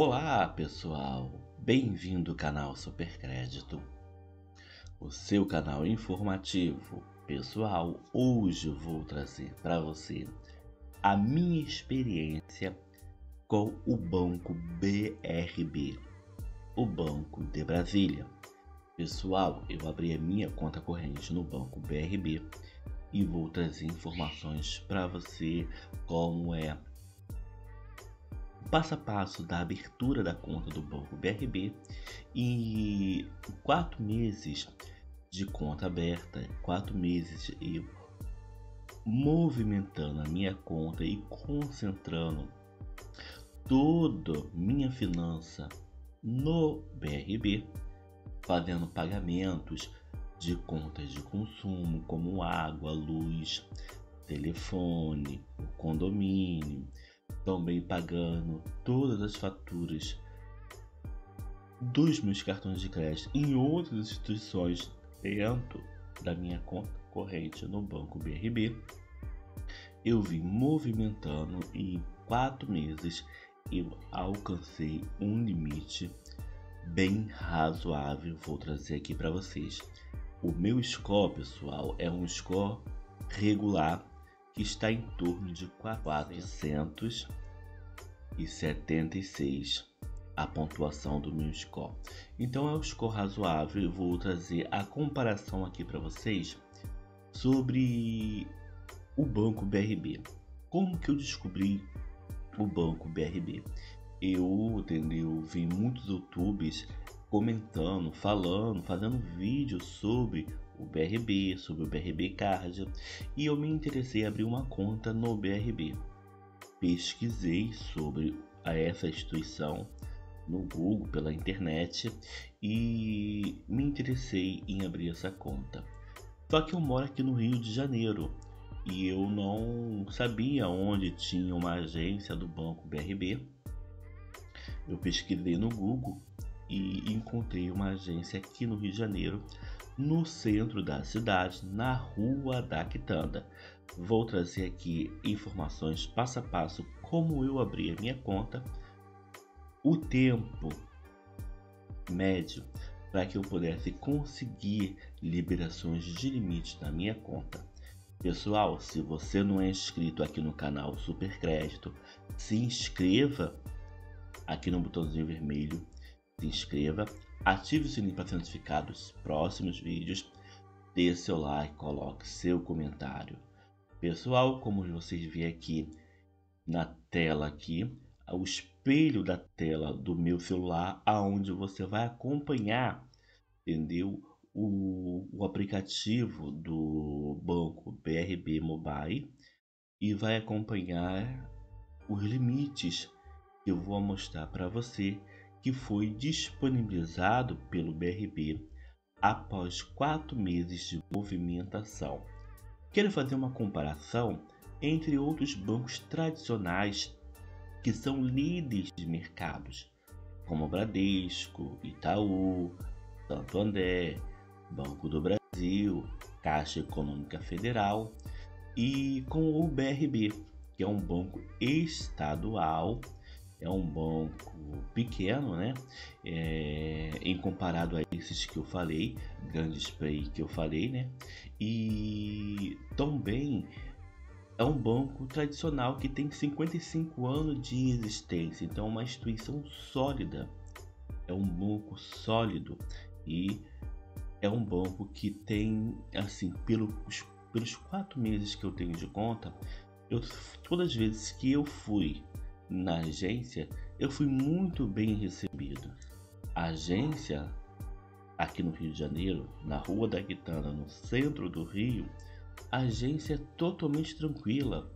Olá pessoal, bem-vindo ao canal Supercrédito, o seu canal informativo. Pessoal, hoje eu vou trazer para você a minha experiência com o Banco BRB, o Banco de Brasília. Pessoal, eu abri a minha conta corrente no Banco BRB e vou trazer informações para você como é passo a passo da abertura da conta do Banco BRB e quatro meses de conta aberta, quatro meses eu movimentando a minha conta e concentrando toda minha finança no BRB, fazendo pagamentos de contas de consumo como água, luz, telefone, condomínio, também pagando todas as faturas dos meus cartões de crédito em outras instituições dentro da minha conta corrente no banco BRB. Eu vim movimentando e em quatro meses eu alcancei um limite bem razoável. Vou trazer aqui para vocês. O meu score, pessoal, é um score regular está em torno de 476 a pontuação do meu score. Então é um score razoável. Eu vou trazer a comparação aqui para vocês sobre o banco BRB. Como que eu descobri o banco BRB? Eu, entendeu, vi muitos YouTubes comentando, falando, fazendo vídeos sobre o BRB, sobre o BRB Card, e eu me interessei em abrir uma conta no BRB. Pesquisei sobre essa instituição no Google, pela internet, e me interessei em abrir essa conta. Só que eu moro aqui no Rio de Janeiro e eu não sabia onde tinha uma agência do banco BRB. Eu pesquisei no Google e encontrei uma agência aqui no Rio de Janeiro, no centro da cidade, na Rua da Quitanda. Vou trazer aqui informações passo a passo como eu abri a minha conta, o tempo médio para que eu pudesse conseguir liberações de limite na minha conta. Pessoal, se você não é inscrito aqui no canal Supercrédito, se inscreva aqui no botãozinho vermelho se inscreva, ative o sininho para ser notificado dos próximos vídeos, dê seu like, coloque seu comentário. Pessoal, como vocês veem aqui na tela aqui, o espelho da tela do meu celular, aonde você vai acompanhar, entendeu? O, o aplicativo do banco BRB Mobile e vai acompanhar os limites que eu vou mostrar para você que foi disponibilizado pelo BRB após quatro meses de movimentação. Quero fazer uma comparação entre outros bancos tradicionais que são líderes de mercados, como Bradesco, Itaú, Santander, Banco do Brasil, Caixa Econômica Federal e com o BRB, que é um banco estadual é um banco pequeno, né? É, em comparado a esses que eu falei, grande spray que eu falei, né? E também é um banco tradicional que tem 55 anos de existência, então é uma instituição sólida, é um banco sólido e é um banco que tem, assim, pelos, pelos quatro meses que eu tenho de conta, eu, todas as vezes que eu fui na agência, eu fui muito bem recebido. A agência, aqui no Rio de Janeiro, na Rua da Guitarra, no centro do Rio, a agência é totalmente tranquila.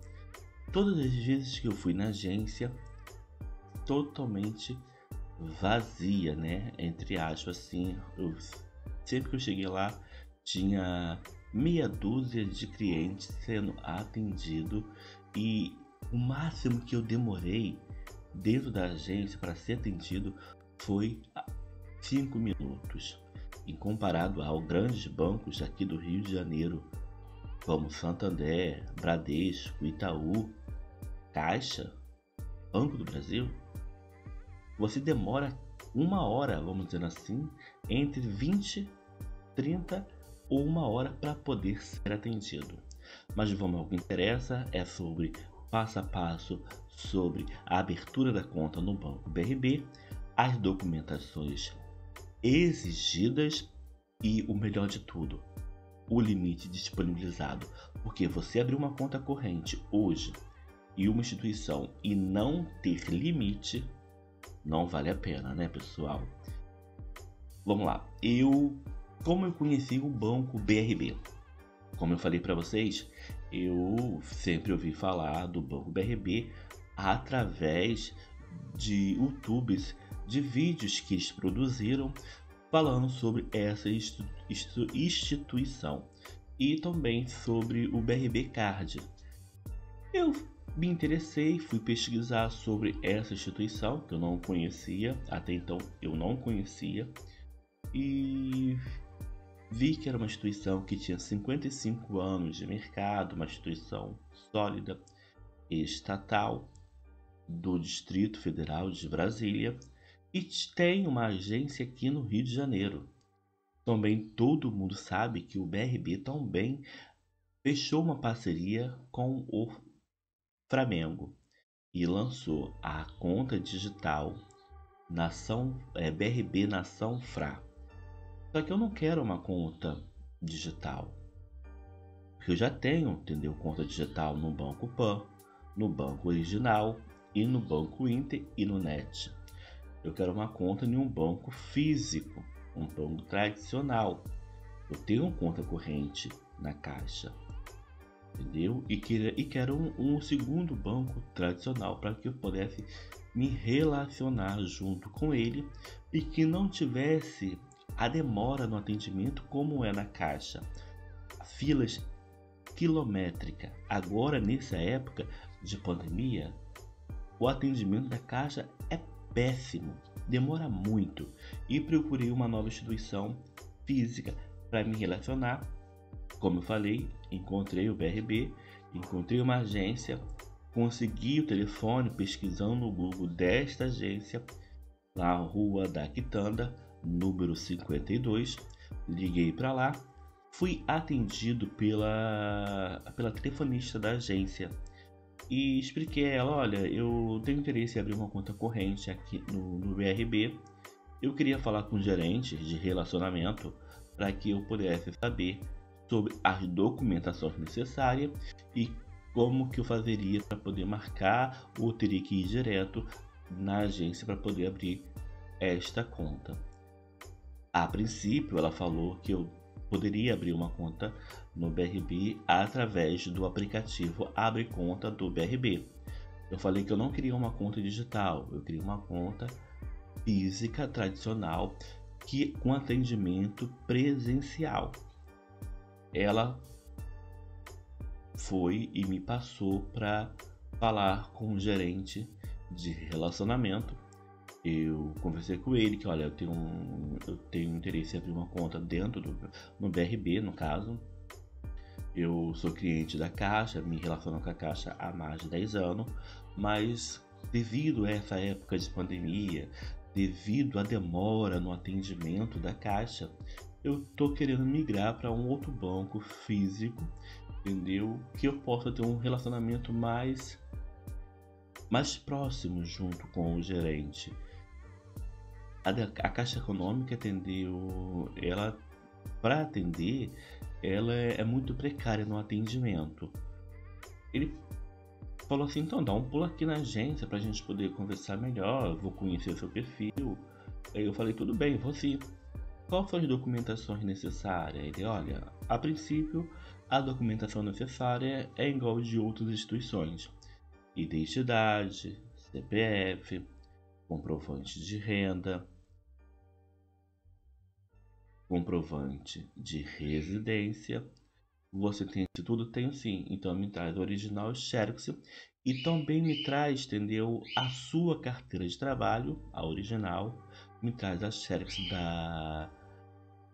Todas as vezes que eu fui na agência, totalmente vazia, né? Entre aspas, assim, eu, sempre que eu cheguei lá, tinha meia dúzia de clientes sendo atendido e o máximo que eu demorei dentro da agência para ser atendido foi 5 minutos. Em comparado aos grandes bancos aqui do Rio de Janeiro, como Santander, Bradesco, Itaú, Caixa, Banco do Brasil, você demora uma hora, vamos dizer assim, entre 20, 30 ou uma hora para poder ser atendido. Mas vamos ao que interessa, é sobre passo a passo sobre a abertura da conta no banco BRB, as documentações exigidas e o melhor de tudo, o limite disponibilizado. Porque você abrir uma conta corrente hoje e uma instituição e não ter limite, não vale a pena, né, pessoal? Vamos lá. Eu como eu conheci o banco BRB? Como eu falei para vocês, eu sempre ouvi falar do banco BRB através de YouTubes de vídeos que eles produziram falando sobre essa instituição e também sobre o BRB Card. Eu me interessei, fui pesquisar sobre essa instituição que eu não conhecia, até então eu não conhecia, e vi que era uma instituição que tinha 55 anos de mercado, uma instituição sólida, estatal, do Distrito Federal de Brasília e tem uma agência aqui no Rio de Janeiro. Também todo mundo sabe que o BRB também fechou uma parceria com o Flamengo e lançou a conta digital Nação é, BRB Nação Fra. Só que eu não quero uma conta digital. Porque eu já tenho, entendeu? Conta digital no Banco Pan, no Banco Original e no Banco Inter e no NET. Eu quero uma conta em um banco físico, um banco tradicional. Eu tenho conta corrente na Caixa entendeu? E, e quero um, um segundo banco tradicional para que eu pudesse me relacionar junto com ele e que não tivesse a demora no atendimento como é na caixa. Filas quilométrica. Agora, nessa época de pandemia, o atendimento da caixa é péssimo, demora muito e procurei uma nova instituição física para me relacionar como eu falei, encontrei o BRB, encontrei uma agência, consegui o telefone pesquisando no Google desta agência, na rua da Quitanda, número 52. Liguei para lá, fui atendido pela, pela telefonista da agência e expliquei a ela: olha, eu tenho interesse em abrir uma conta corrente aqui no, no BRB. Eu queria falar com o gerente de relacionamento para que eu pudesse saber sobre as documentações necessárias e como que eu fazeria para poder marcar ou teria que ir direto na agência para poder abrir esta conta. A princípio, ela falou que eu poderia abrir uma conta no BRB através do aplicativo Abre Conta do BRB. Eu falei que eu não queria uma conta digital, eu queria uma conta física tradicional que com atendimento presencial ela foi e me passou para falar com o gerente de relacionamento. Eu conversei com ele que, olha, eu tenho, um, eu tenho interesse em abrir uma conta dentro do no BRB, no caso. Eu sou cliente da Caixa, me relaciono com a Caixa há mais de 10 anos, mas devido a essa época de pandemia, devido à demora no atendimento da Caixa, eu tô querendo migrar para um outro banco físico, entendeu? Que eu possa ter um relacionamento mais mais próximo junto com o gerente. A, a Caixa Econômica atendeu, ela para atender, ela é, é muito precária no atendimento. Ele falou assim, então dá um pulo aqui na agência para a gente poder conversar melhor, vou conhecer seu perfil. Aí eu falei, tudo bem, vou sim. Qual são as documentações necessárias? Ele, olha, a princípio, a documentação necessária é igual de outras instituições. Identidade, CPF, comprovante de renda, comprovante de residência. Você tem isso tudo? Tenho sim. Então me traz o original Xerox e também me traz, entendeu, a sua carteira de trabalho, a original, me traz a Xerox da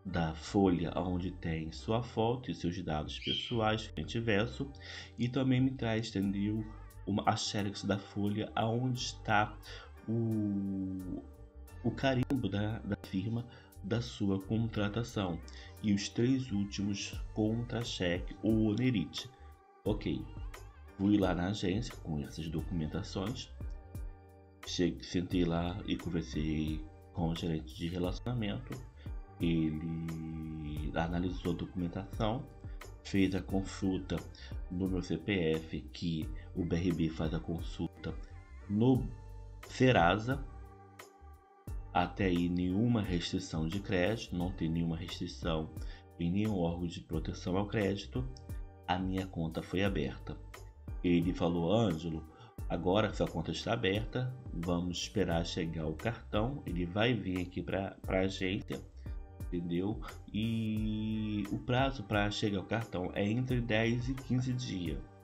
da folha onde tem sua foto e seus dados pessoais, frente e verso, e também me traz, entendeu, uma, a xerox da folha aonde está o, o carimbo da, da firma da sua contratação e os três últimos contra-cheque ou onerite. Ok, fui lá na agência com essas documentações, cheguei, sentei lá e conversei com o gerente de relacionamento. Ele analisou a documentação, fez a consulta no meu CPF, que o BRB faz a consulta no Serasa. Até aí, nenhuma restrição de crédito, não tem nenhuma restrição em nenhum órgão de proteção ao crédito. A minha conta foi aberta. Ele falou, Ângelo, agora que sua conta está aberta, vamos esperar chegar o cartão. Ele vai vir aqui para a agência, entendeu? E o prazo para chegar o cartão é entre 10 e 15 dias.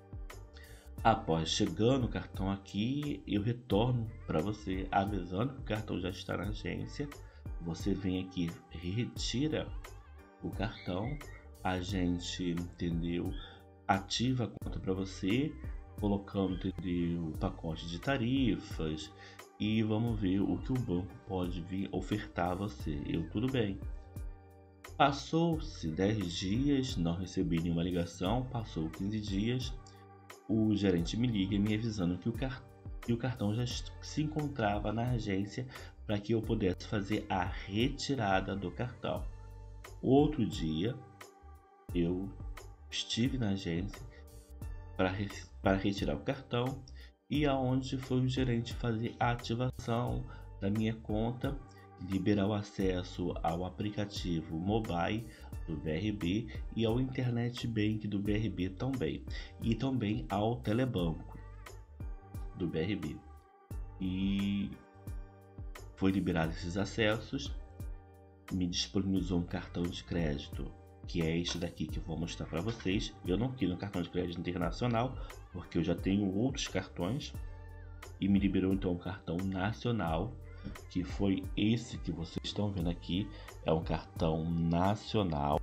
Após chegando o cartão aqui, eu retorno para você avisando que o cartão já está na agência. Você vem aqui, retira o cartão, a gente, entendeu? Ativa a conta para você, colocando entendeu, o pacote de tarifas e vamos ver o que o banco pode vir ofertar a você. Eu tudo bem. Passou-se 10 dias, não recebi nenhuma ligação, passou 15 dias o gerente me liga me avisando que o, car que o cartão já se encontrava na agência para que eu pudesse fazer a retirada do cartão. Outro dia, eu estive na agência para, re retirar o cartão e aonde foi o gerente fazer a ativação da minha conta, liberar o acesso ao aplicativo mobile do BRB e ao Internet Bank do BRB também, e também ao Telebanco do BRB. E foi liberado esses acessos, me disponibilizou um cartão de crédito, que é este daqui que eu vou mostrar para vocês. Eu não quis um cartão de crédito internacional, porque eu já tenho outros cartões, e me liberou então um cartão nacional que foi esse que vocês estão vendo aqui. É um cartão nacional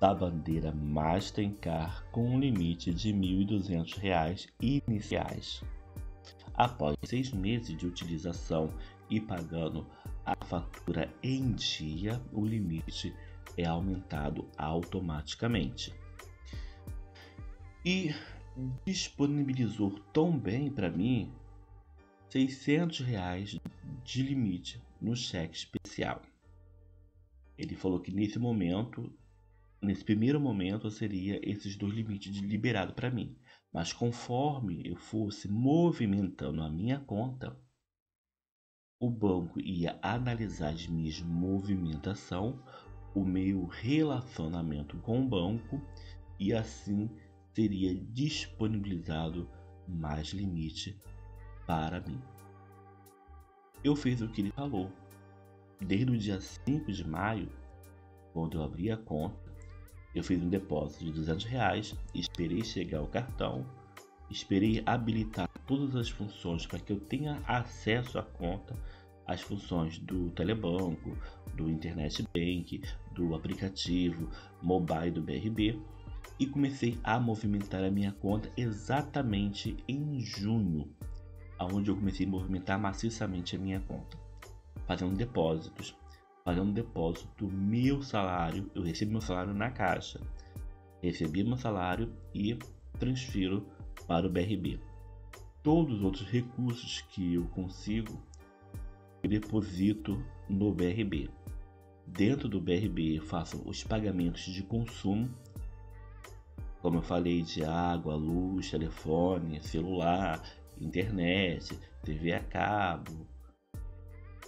da bandeira Mastercard com um limite de R$ 1.200 iniciais. Após seis meses de utilização e pagando a fatura em dia, o limite é aumentado automaticamente. E disponibilizou tão bem para mim 600 reais de limite no cheque especial. Ele falou que nesse momento, nesse primeiro momento, seria esses dois limites liberado para mim. Mas conforme eu fosse movimentando a minha conta, o banco ia analisar as minhas movimentação, o meu relacionamento com o banco e assim seria disponibilizado mais limite para mim. Eu fiz o que ele falou. Desde o dia 5 de maio, quando eu abri a conta, eu fiz um depósito de 200 reais, esperei chegar o cartão, esperei habilitar todas as funções para que eu tenha acesso à conta, as funções do telebanco, do internet bank, do aplicativo mobile do BRB e comecei a movimentar a minha conta exatamente em junho aonde eu comecei a movimentar maciçamente a minha conta, fazendo depósitos, fazendo depósito meu salário, eu recebo meu salário na caixa, recebi meu salário e transfiro para o BRB. Todos os outros recursos que eu consigo, eu deposito no BRB. Dentro do BRB faço os pagamentos de consumo, como eu falei, de água, luz, telefone, celular, internet, TV a cabo,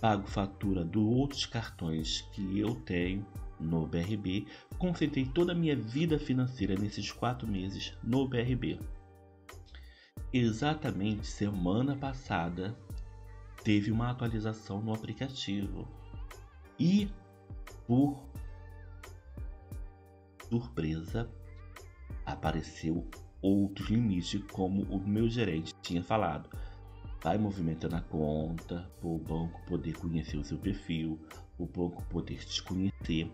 pago fatura de outros cartões que eu tenho no BRB, concentrei toda a minha vida financeira nesses quatro meses no BRB. Exatamente semana passada teve uma atualização no aplicativo. E por surpresa apareceu outros limites, como o meu gerente tinha falado. Vai movimentando a conta, para o banco poder conhecer o seu perfil, o banco poder te conhecer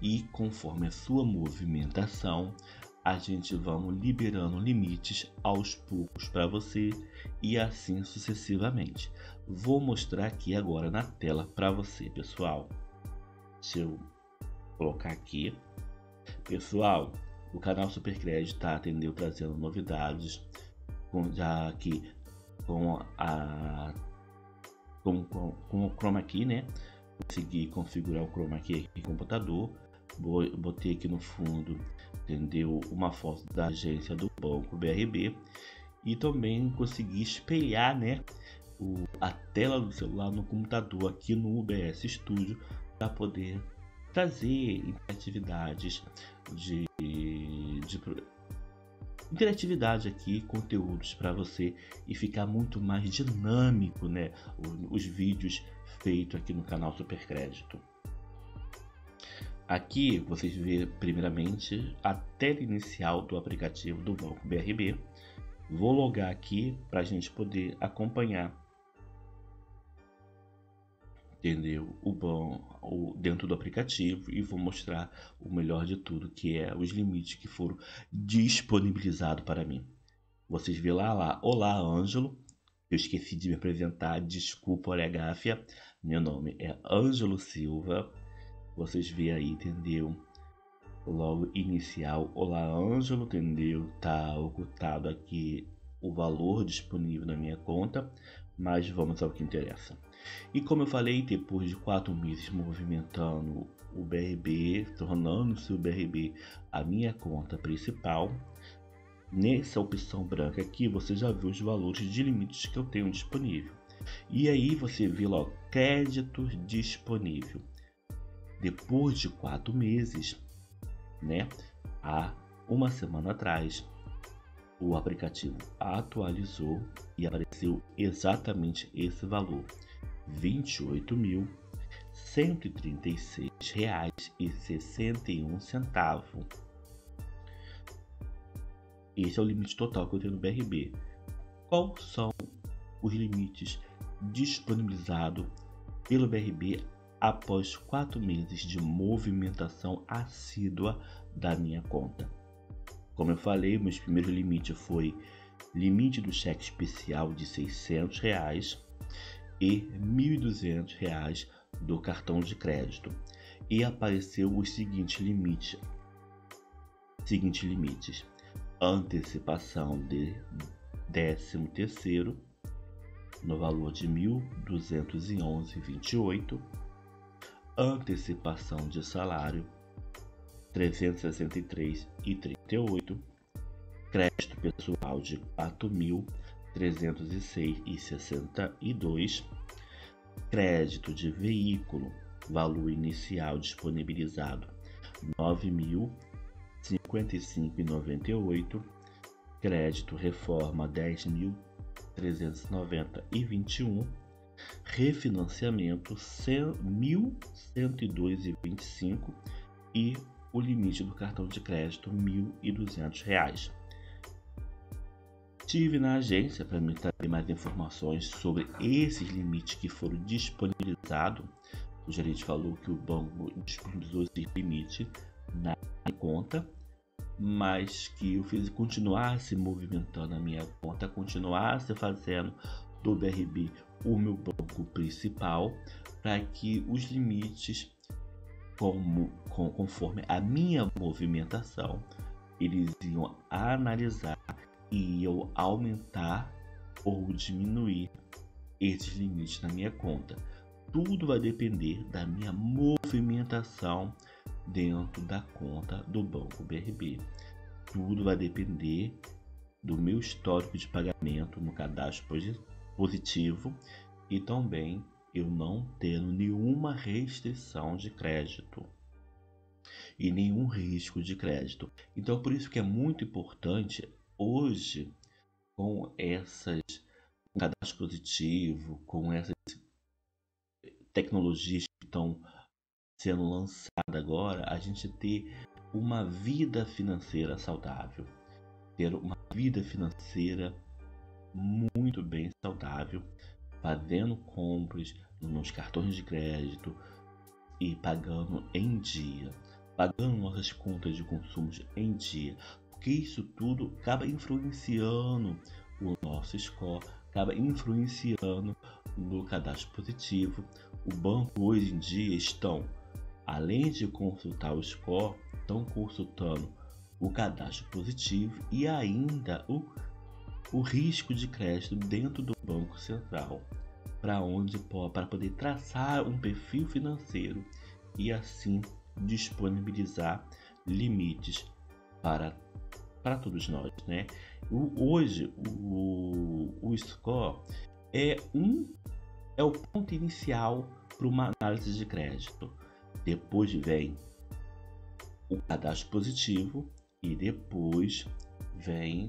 e conforme a sua movimentação, a gente vamos liberando limites aos poucos para você e assim sucessivamente. Vou mostrar aqui agora na tela para você, pessoal. Deixa eu colocar aqui. Pessoal, o canal Supercrédito está atendeu trazendo novidades com, já aqui com a com, com, com o Chroma Key, né? Consegui configurar o Chroma Key aqui no computador. Botei aqui no fundo, entendeu? Uma foto da agência do banco BRB e também consegui espelhar, né? O, a tela do celular no computador aqui no UBS Studio para poder trazer interatividades de, de interatividade aqui, conteúdos para você e ficar muito mais dinâmico, né? Os, vídeos feitos aqui no canal Supercrédito. Aqui vocês vê primeiramente a tela inicial do aplicativo do Banco BRB. Vou logar aqui para a gente poder acompanhar entendeu? O bom o, dentro do aplicativo e vou mostrar o melhor de tudo, que é os limites que foram disponibilizados para mim. Vocês vê lá, lá, olá Ângelo, eu esqueci de me apresentar, desculpa Olegáfia, meu nome é Ângelo Silva, vocês vê aí, entendeu? Logo inicial, olá Ângelo, entendeu? Tá ocultado aqui o valor disponível na minha conta, mas vamos ao que interessa. E como eu falei, depois de quatro meses movimentando o BRB, tornando-se o BRB a minha conta principal, nessa opção branca aqui você já viu os valores de limites que eu tenho disponível. E aí você vê lá créditos disponível. Depois de quatro meses, né, há uma semana atrás, o aplicativo atualizou e apareceu exatamente esse valor, R$ reais e centavo. Esse é o limite total que eu tenho no BRB. Quais são os limites disponibilizados pelo BRB após quatro meses de movimentação assídua da minha conta? Como eu falei, meu primeiro limite foi limite do cheque especial de R$ reais e R$ 1.200 do cartão de crédito. E apareceu os seguintes limites. Seguintes limites: antecipação de 13 terceiro no valor de 1.211,28, antecipação de salário 363,38, crédito pessoal de 4.306,62 Crédito de veículo, valor inicial disponibilizado 9.055,98. Crédito reforma 10.390,21. Refinanciamento 1.102,25 e o limite do cartão de crédito R$ 1.200. Estive na agência para me trazer mais informações sobre esses limites que foram disponibilizados. O gerente falou que o banco disponibilizou esse limite na conta, mas que eu fiz continuar se movimentando a minha conta, continuar se fazendo do BRB o meu banco principal, para que os limites, como, com, conforme a minha movimentação, eles iam analisar eu aumentar ou diminuir esses limites na minha conta. Tudo vai depender da minha movimentação dentro da conta do banco BRB. Tudo vai depender do meu histórico de pagamento no cadastro positivo e também eu não tendo nenhuma restrição de crédito e nenhum risco de crédito. Então, por isso que é muito importante hoje, com essas com cadastro positivo, com essas tecnologias que estão sendo lançadas agora, a gente ter uma vida financeira saudável, ter uma vida financeira muito bem saudável, fazendo compras nos cartões de crédito e pagando em dia, pagando nossas contas de consumo em dia, isso tudo acaba influenciando o nosso score, acaba influenciando no cadastro positivo. O banco hoje em dia estão, além de consultar o score, estão consultando o cadastro positivo e ainda o, o risco de crédito dentro do Banco Central, para onde para poder traçar um perfil financeiro e assim disponibilizar limites para, para todos nós, né? O, hoje o, o score é um é o ponto inicial para uma análise de crédito. Depois vem o cadastro positivo e depois vem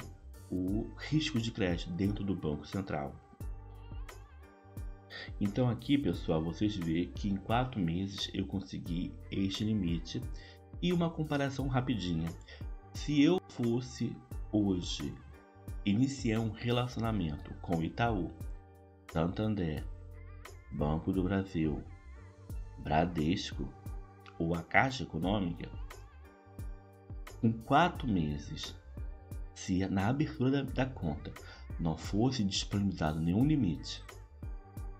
o risco de crédito dentro do Banco Central. Então aqui, pessoal, vocês veem que em quatro meses eu consegui este limite e uma comparação rapidinha. Se eu fosse hoje iniciar um relacionamento com Itaú, Santander, Banco do Brasil, Bradesco ou a Caixa Econômica, em quatro meses, se na abertura da, da conta não fosse disponibilizado nenhum limite,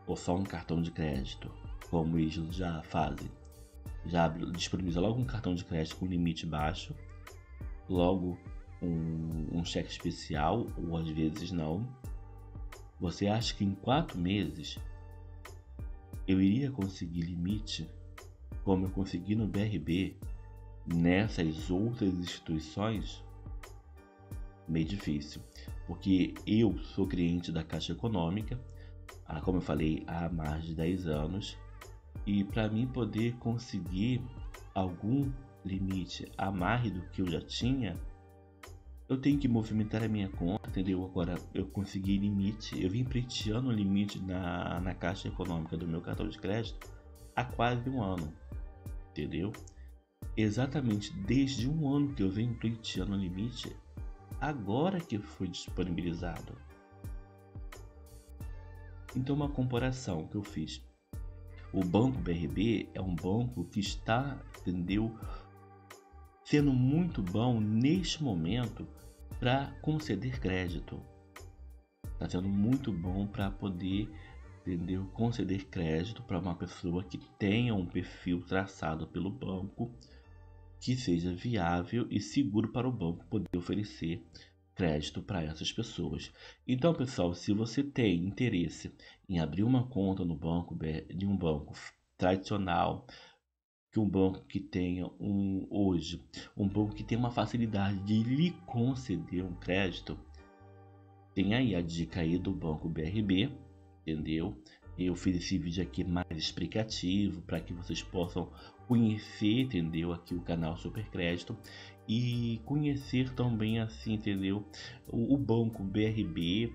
ou só um cartão de crédito, como eles já fazem, já disponibiliza logo um cartão de crédito com limite baixo, logo um, um cheque especial, ou às vezes não. Você acha que em quatro meses eu iria conseguir limite como eu consegui no BRB nessas outras instituições, meio difícil, porque eu sou cliente da Caixa Econômica, há, como eu falei, há mais de 10 anos, e para mim poder conseguir algum limite a mais do que eu já tinha, eu tenho que movimentar a minha conta, entendeu? Agora eu consegui limite, eu vim pleiteando o limite na, na Caixa Econômica do meu cartão de crédito há quase um ano, entendeu? exatamente desde um ano que eu venho pleiteando o limite, agora que foi disponibilizado. Então, uma comparação que eu fiz. O banco BRB é um banco que está, entendeu, sendo muito bom neste momento para conceder crédito. Está sendo muito bom para poder, entendeu, conceder crédito para uma pessoa que tenha um perfil traçado pelo banco que seja viável e seguro para o banco poder oferecer crédito para essas pessoas. Então, pessoal, se você tem interesse em abrir uma conta no banco de um banco tradicional, que um banco que tenha um hoje, um banco que tem uma facilidade de lhe conceder um crédito, tem aí a dica aí do banco BRB, entendeu? Eu fiz esse vídeo aqui mais explicativo para que vocês possam conhecer, entendeu? Aqui o canal Supercrédito e conhecer também assim, entendeu? O, o banco BRB,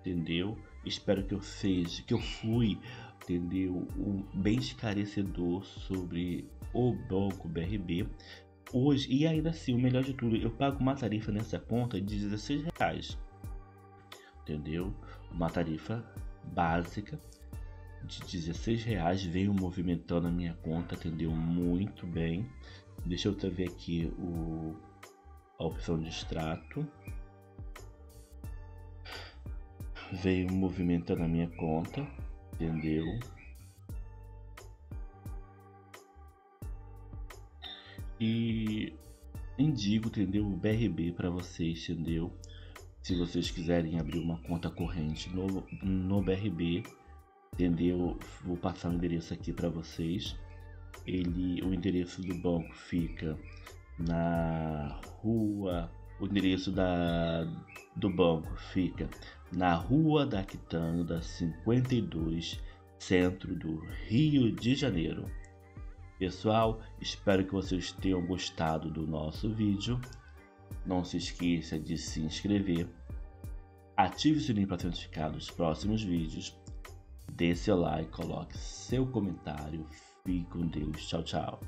entendeu? Espero que eu seja, que eu fui, entendeu? Um, bem esclarecedor sobre o banco BRB. Hoje, e ainda assim, o melhor de tudo, eu pago uma tarifa nessa conta de 16 reais, entendeu? Uma tarifa básica de 16 reais veio movimentando a minha conta, atendeu muito bem. Deixa eu ver aqui o, a opção de extrato. Veio movimentando a minha conta, entendeu? E indico, entendeu? O BRB para vocês, entendeu? Se vocês quiserem abrir uma conta corrente no, no BRB, entendeu? Vou passar o endereço aqui para vocês. Ele, o endereço do banco fica na rua, o endereço da, do banco fica na Rua da Quitanda 52, centro do Rio de Janeiro. Pessoal, espero que vocês tenham gostado do nosso vídeo. Não se esqueça de se inscrever, ative o sininho para ser notificado dos próximos vídeos Dê seu like, coloque seu comentário. Fique com Deus. Tchau, tchau.